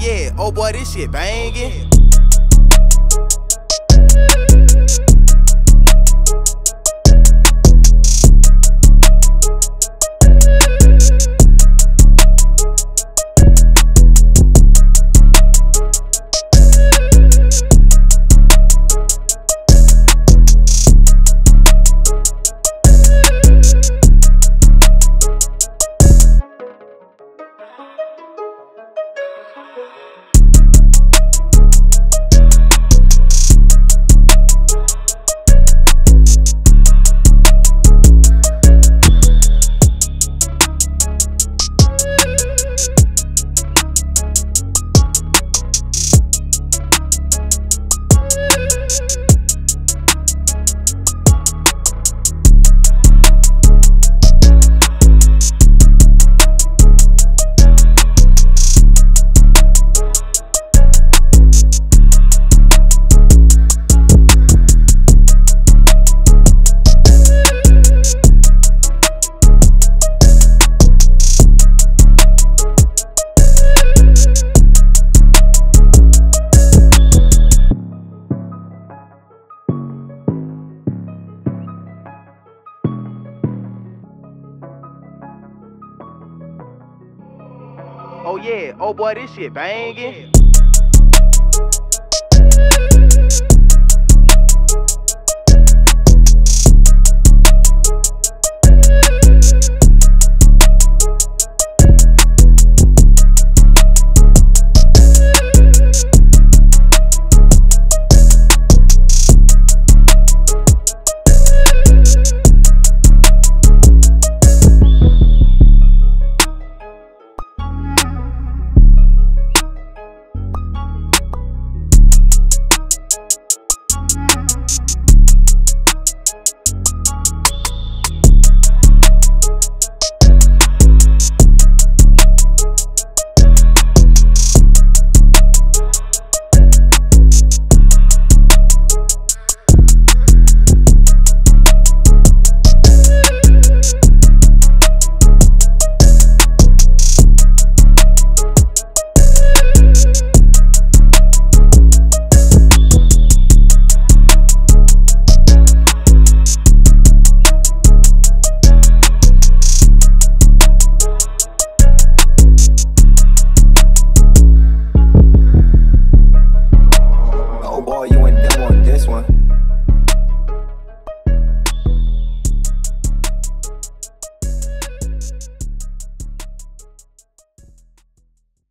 yeah, oh boy, this shit bangin'. Oh yeah, oh boy, this shit banging.